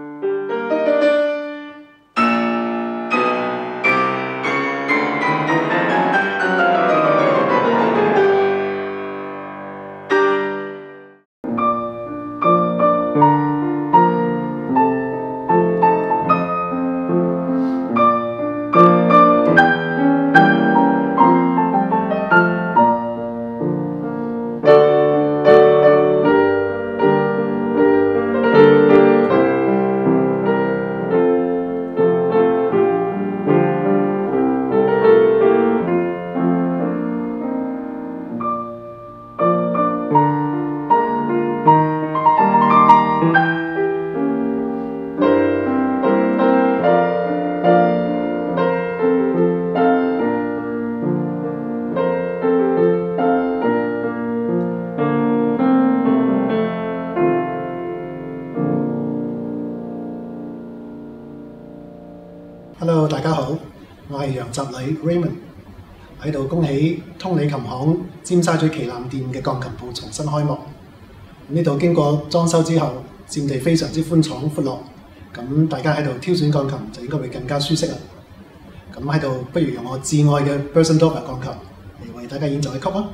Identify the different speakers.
Speaker 1: you Hello，大家好，我係杨泽礼 Raymond，喺度恭喜通理琴行尖沙咀旗舰店嘅钢琴部重新开幕。呢度经过装修之后，占地非常之宽敞阔落，咁大家喺度挑选钢琴就应该会更加舒适啦。咁喺度，不如用我挚爱嘅 b r s o n d o r f e r 钢琴嚟为大家演奏一曲啊！